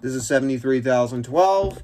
This is 73,012.